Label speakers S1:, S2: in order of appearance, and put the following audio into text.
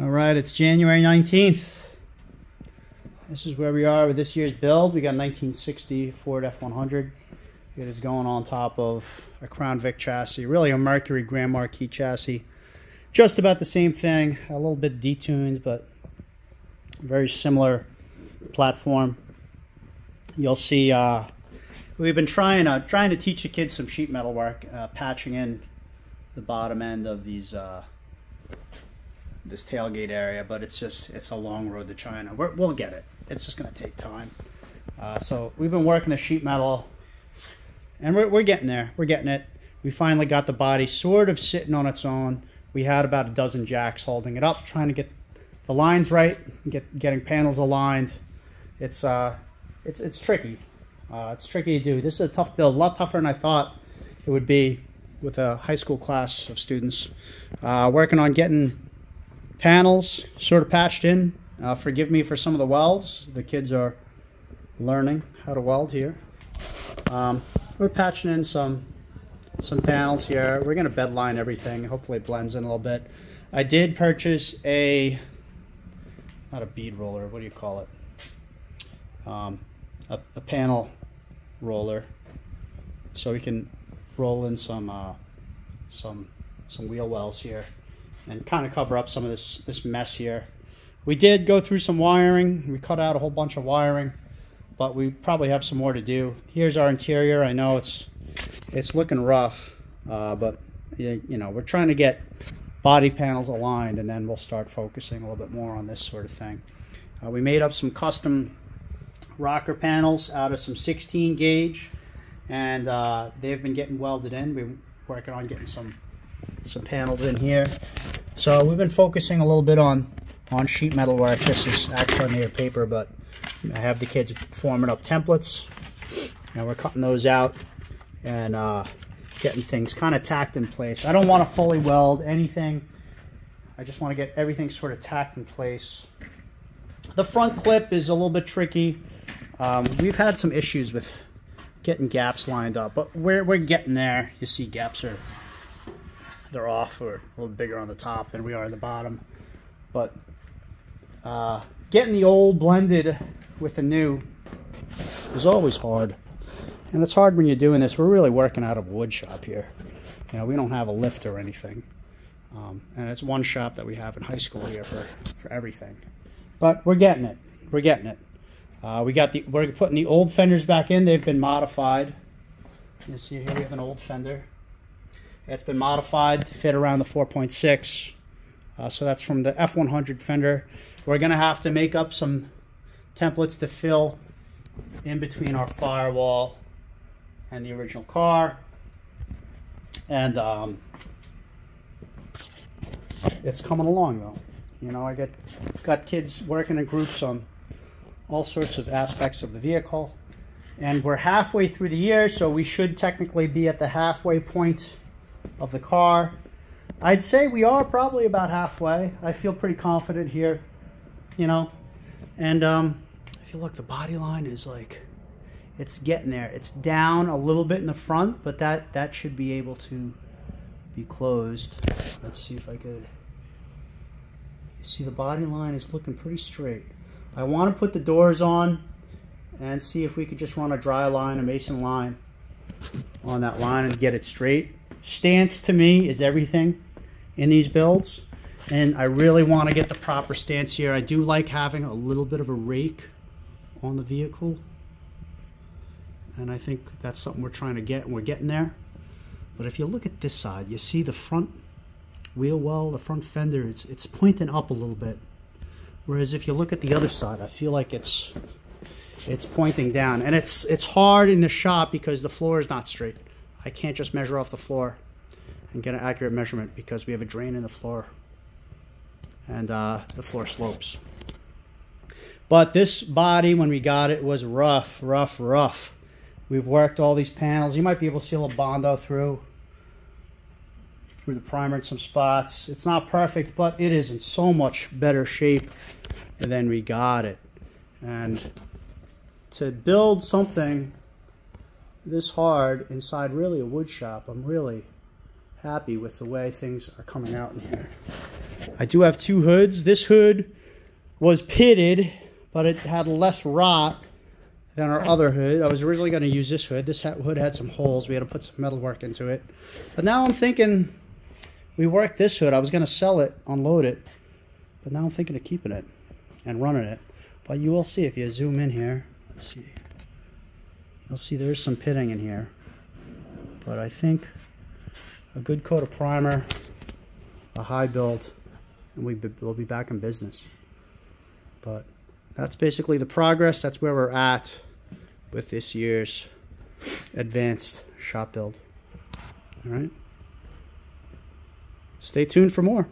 S1: All right, it's January 19th. This is where we are with this year's build. We got 1960 Ford F100. It is going on top of a Crown Vic chassis, really a Mercury Grand Marquis chassis. Just about the same thing, a little bit detuned, but very similar platform. You'll see uh, we've been trying uh, trying to teach the kids some sheet metal work, uh, patching in the bottom end of these uh, this tailgate area, but it's just it's a long road to China. we will get it. It's just going to take time. Uh, so we've been working the sheet metal, and we're, we're getting there. We're getting it. We finally got the body sort of sitting on its own. We had about a dozen jacks holding it up, trying to get the lines right, get getting panels aligned. It's uh, it's it's tricky. Uh, it's tricky to do. This is a tough build, a lot tougher than I thought it would be with a high school class of students. Uh, working on getting panels sort of patched in. Uh, forgive me for some of the welds. The kids are learning how to weld here. Um, we're patching in some some panels here. We're going to bed line everything. Hopefully it blends in a little bit. I did purchase a, not a bead roller, what do you call it? Um, a, a, panel roller. So we can roll in some uh, some some wheel wells here and kind of cover up some of this, this mess here. We did go through some wiring. We cut out a whole bunch of wiring, but we probably have some more to do. Here's our interior. I know it's it's looking rough, uh, but you know, we're trying to get body panels aligned and then we'll start focusing a little bit more on this sort of thing. Uh, we made up some custom rocker panels out of some 16 gauge and uh, they've been getting welded in. We're working on getting some some panels in here. So we've been focusing a little bit on, on sheet metal work. This is actually of paper, but I have the kids forming up templates. And we're cutting those out and uh, getting things kind of tacked in place. I don't want to fully weld anything. I just want to get everything sort of tacked in place. The front clip is a little bit tricky. Um, we've had some issues with getting gaps lined up, but we're, we're getting there. You see gaps are they're off or a little bigger on the top than we are on the bottom. But uh, getting the old blended with the new is always hard. And it's hard when you're doing this. We're really working out of wood shop here. You know, we don't have a lift or anything. Um, and it's one shop that we have in high school here for, for everything. But we're getting it. We're getting it. Uh, we got the we're putting the old fenders back in. They've been modified. You see here we have an old fender. It's been modified to fit around the 4.6. Uh, so that's from the F100 fender. We're going to have to make up some templates to fill in between our firewall and the original car. And um, it's coming along though. You know, I get got kids working in groups on all sorts of aspects of the vehicle. And we're halfway through the year, so we should technically be at the halfway point of the car. I'd say we are probably about halfway. I feel pretty confident here, you know. And um, if you look, the body line is like, it's getting there. It's down a little bit in the front, but that, that should be able to be closed. Let's see if I could. You see the body line is looking pretty straight. I want to put the doors on and see if we could just run a dry line, a mason line on that line and get it straight. Stance to me is everything in these builds. And I really want to get the proper stance here. I do like having a little bit of a rake on the vehicle. And I think that's something we're trying to get and we're getting there. But if you look at this side, you see the front wheel well, the front fender, it's, it's pointing up a little bit. Whereas if you look at the other side, I feel like it's it's pointing down. And it's it's hard in the shop because the floor is not straight. I can't just measure off the floor and get an accurate measurement because we have a drain in the floor and uh, the floor slopes. But this body, when we got it, was rough, rough, rough. We've worked all these panels. You might be able to see a little Bondo through, through the primer in some spots. It's not perfect, but it is in so much better shape than we got it. And to build something this hard inside really a wood shop, I'm really happy with the way things are coming out in here. I do have two hoods. This hood was pitted, but it had less rot than our other hood. I was originally going to use this hood. This hood had some holes. We had to put some metal work into it. But now I'm thinking we worked this hood. I was going to sell it, unload it. But now I'm thinking of keeping it and running it. But you will see if you zoom in here. Let's see. You'll see there's some pitting in here. But I think a good coat of primer, a high build, and we will be back in business. But that's basically the progress. That's where we're at with this year's advanced shop build. All right. Stay tuned for more.